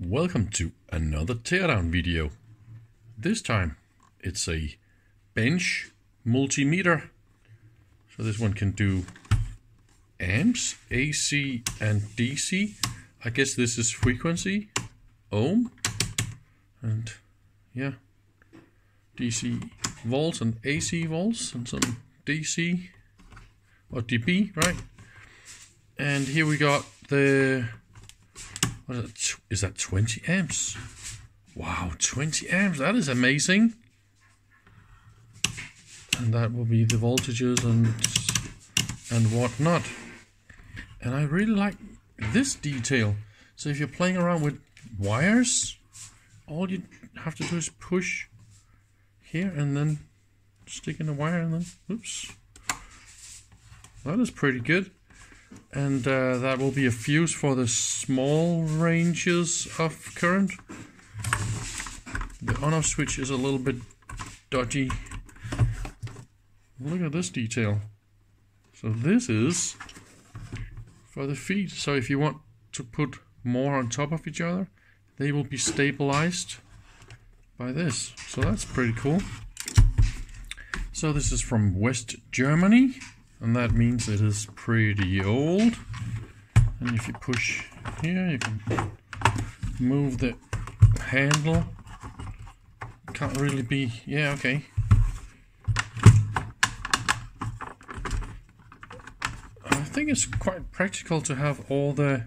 Welcome to another teardown video. This time it's a bench multimeter. So this one can do amps, AC and DC. I guess this is frequency, ohm, and yeah, DC volts and AC volts and some DC or dB, right? And here we got the what is that? Is that 20 amps? Wow, 20 amps. That is amazing. And that will be the voltages and and whatnot. And I really like this detail. So if you're playing around with wires, all you have to do is push here and then stick in the wire and then, oops. That is pretty good and uh, that will be a fuse for the small ranges of current. The on-off switch is a little bit dodgy. Look at this detail. So this is for the feet. So if you want to put more on top of each other, they will be stabilized by this. So that's pretty cool. So this is from West Germany and that means it is pretty old. And if you push here you can move the handle. Can't really be yeah okay. I think it's quite practical to have all the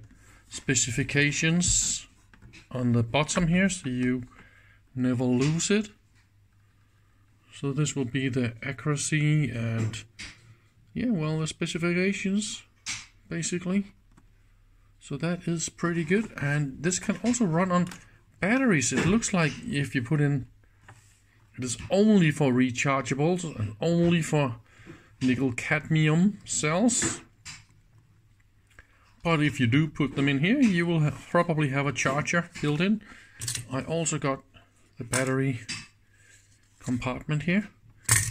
specifications on the bottom here so you never lose it. So this will be the accuracy and yeah, well, the specifications, basically. So that is pretty good. And this can also run on batteries. It looks like if you put in, it is only for rechargeables and only for nickel cadmium cells. But if you do put them in here, you will have, probably have a charger built in. I also got the battery compartment here.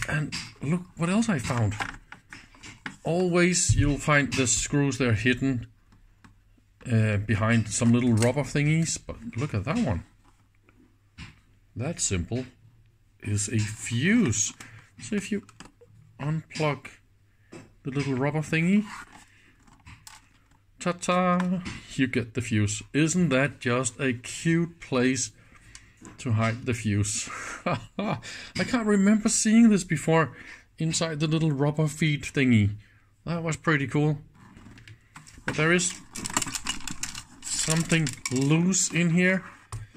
And look what else I found always you'll find the screws there hidden uh, behind some little rubber thingies, but look at that one. That simple is a fuse. So if you unplug the little rubber thingy, ta-ta, you get the fuse. Isn't that just a cute place to hide the fuse? I can't remember seeing this before inside the little rubber feet thingy. That was pretty cool. But there is something loose in here.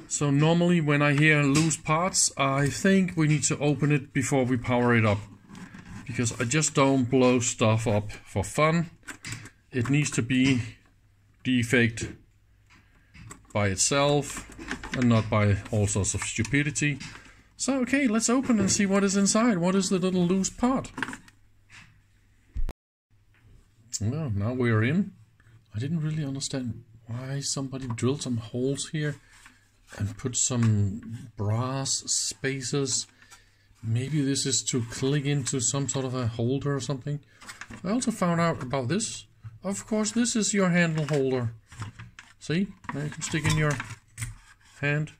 So normally when I hear loose parts, I think we need to open it before we power it up. Because I just don't blow stuff up for fun. It needs to be defect by itself and not by all sorts of stupidity. So okay, let's open and see what is inside. What is the little loose part? Well, now we're in. I didn't really understand why somebody drilled some holes here and put some brass spacers. Maybe this is to click into some sort of a holder or something. I also found out about this. Of course, this is your handle holder. See? Now you can stick in your hand.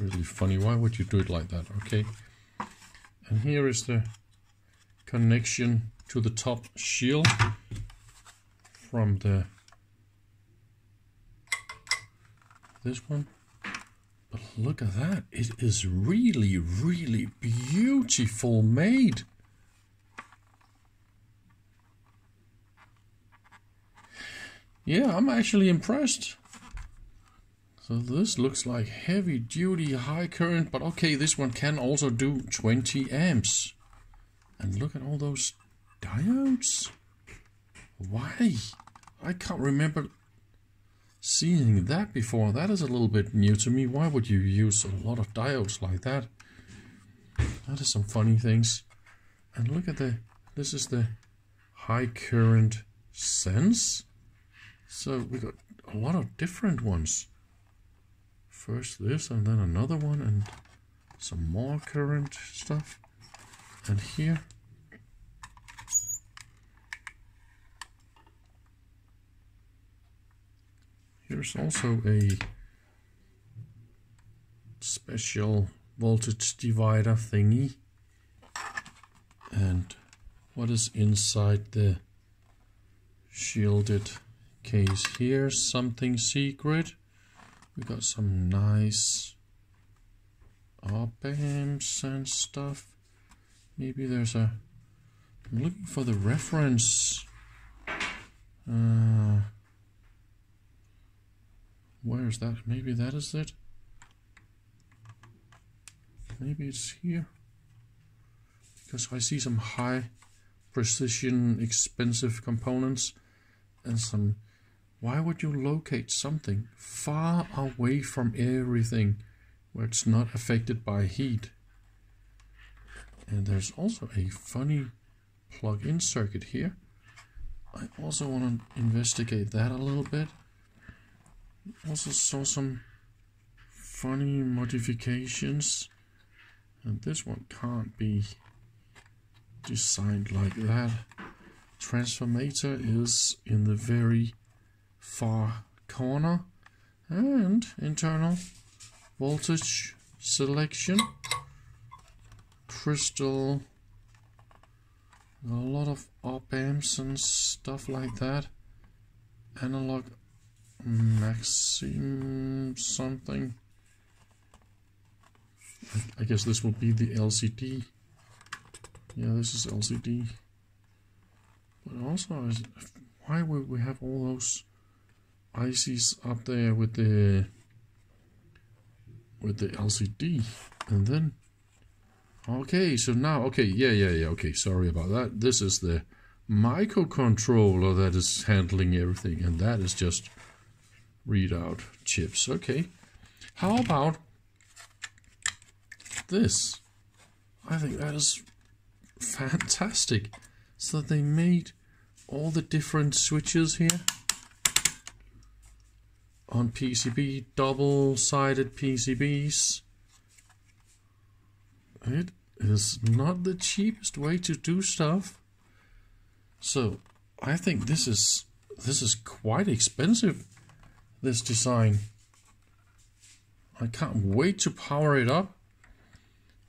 really funny. Why would you do it like that? Okay. And here is the connection to the top shield from the this one. But look at that. It is really really beautiful made. Yeah I'm actually impressed. So this looks like heavy duty high current but okay this one can also do 20 amps and look at all those diodes. Why? I can't remember seeing that before. That is a little bit new to me. Why would you use a lot of diodes like that? That is some funny things. And look at the, this is the high current sense. So we got a lot of different ones. First this and then another one and some more current stuff. And here, Here's also a special voltage divider thingy. And what is inside the shielded case here? Something secret. We got some nice op amps and stuff. Maybe there's a. I'm looking for the reference. Uh, where is that? Maybe that is it. Maybe it's here. Because I see some high precision, expensive components and some. Why would you locate something far away from everything where it's not affected by heat? And there's also a funny plug-in circuit here. I also want to investigate that a little bit. Also saw some funny modifications. And this one can't be designed like that. Transformator is in the very far corner. And internal voltage selection. Crystal. A lot of op amps and stuff like that. Analog maxim something. I guess this will be the LCD. Yeah, this is LCD. But also, why would we have all those ICs up there with the with the LCD? And then, okay, so now, okay, yeah, yeah, yeah, okay, sorry about that. This is the microcontroller that is handling everything, and that is just readout chips. Okay, how about this? I think that is fantastic. So they made all the different switches here on PCB, double-sided PCBs. It is not the cheapest way to do stuff. So I think this is this is quite expensive this design. I can't wait to power it up.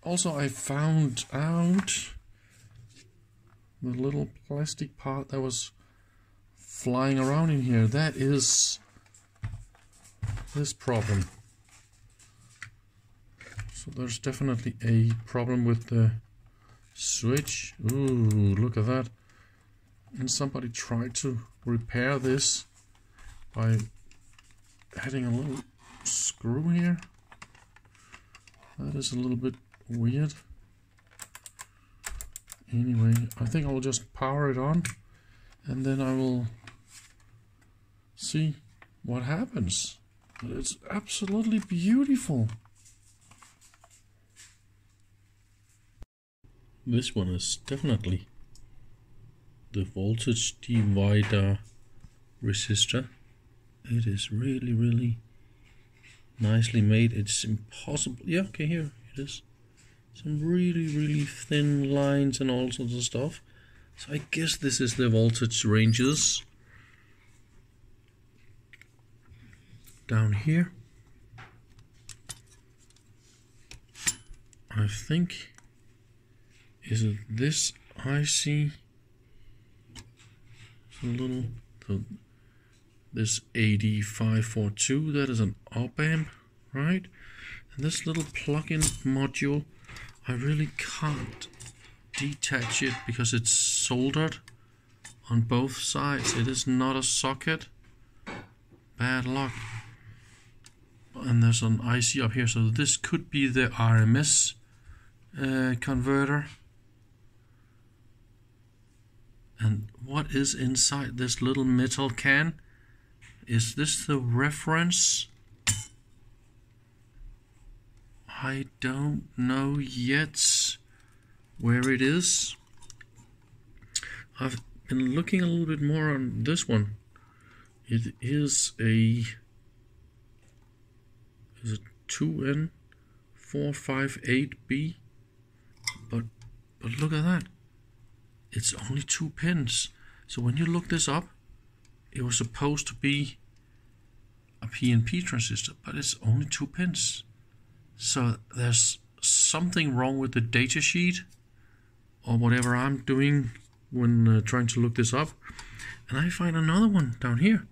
Also, I found out the little plastic part that was flying around in here. That is this problem. There's definitely a problem with the switch. Ooh, look at that. And somebody tried to repair this by adding a little screw here. That is a little bit weird. Anyway, I think I'll just power it on and then I will see what happens. It's absolutely beautiful. This one is definitely the voltage divider resistor. It is really really nicely made. It's impossible yeah okay here it is. Some really really thin lines and all sorts of stuff. So I guess this is the voltage ranges. Down here. I think is this IC a little the this AD542 that is an op amp right? And this little plug-in module I really can't detach it because it's soldered on both sides. It is not a socket. Bad luck. And there's an IC up here so this could be the RMS uh, converter and what is inside this little metal can is this the reference? I don't know yet where it is. I've been looking a little bit more on this one. It is a is it 2N458B but but look at that it's only two pins so when you look this up it was supposed to be a PNP transistor, but it's only two pins. So there's something wrong with the datasheet or whatever I'm doing when uh, trying to look this up. And I find another one down here.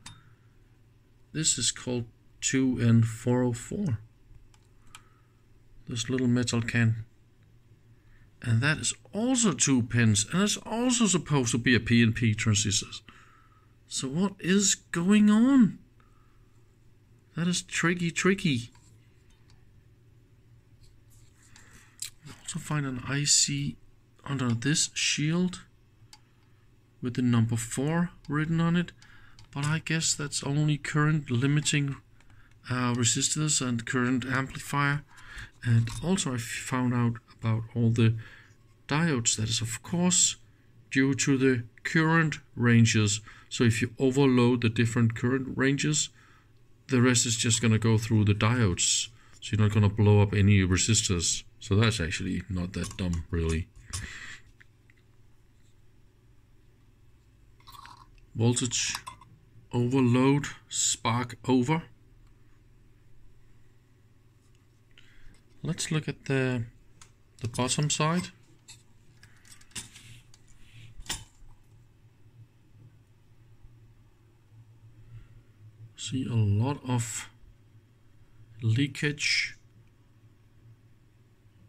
This is called 2N404. This little metal can. And that is also two pins, and it's also supposed to be a PNP transistor. So what is going on? That is tricky, tricky. Also find an IC under this shield with the number 4 written on it but I guess that's only current limiting uh, resistors and current amplifier and also I found out about all the diodes. That is of course due to the current ranges. So if you overload the different current ranges the rest is just going to go through the diodes. So you're not going to blow up any resistors. So that's actually not that dumb really. Voltage overload spark over. Let's look at the the bottom side see a lot of leakage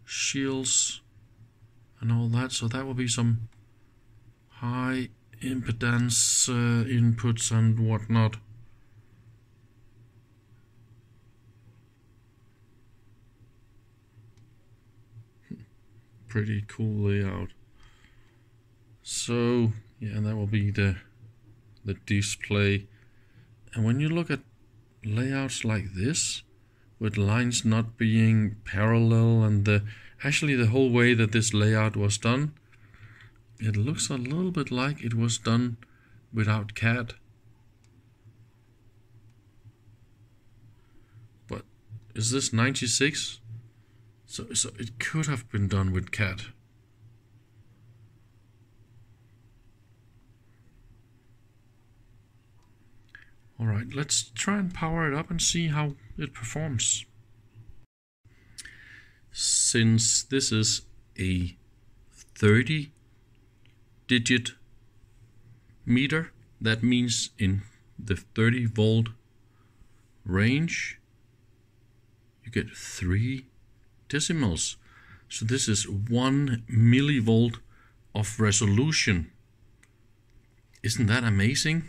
shields and all that so that will be some high impedance uh, inputs and whatnot. Pretty cool layout. So yeah, and that will be the the display. And when you look at layouts like this, with lines not being parallel and the actually the whole way that this layout was done, it looks a little bit like it was done without CAD. But is this 96? So, so it could have been done with CAD. Alright, let's try and power it up and see how it performs. Since this is a 30 digit meter. That means in the 30 volt range, you get three decimals. So this is one millivolt of resolution. Isn't that amazing?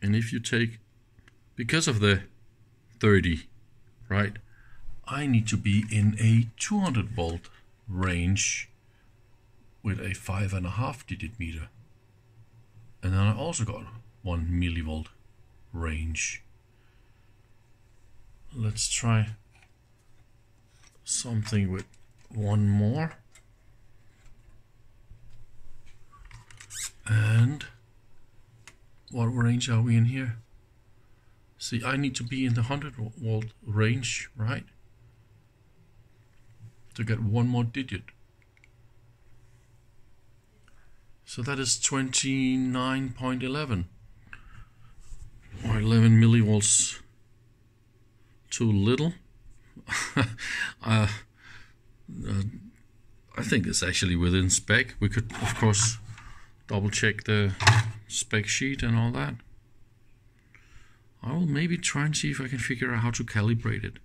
And if you take, because of the 30, right, I need to be in a 200 volt range with a five and a half digit meter. And then I also got one millivolt range. Let's try something with one more. And what range are we in here? See, I need to be in the 100 volt range, right? To get one more digit. So that is 29.11 or 11 millivolts too little. uh, uh, I think it's actually within spec. We could, of course, double check the spec sheet and all that. I will maybe try and see if I can figure out how to calibrate it.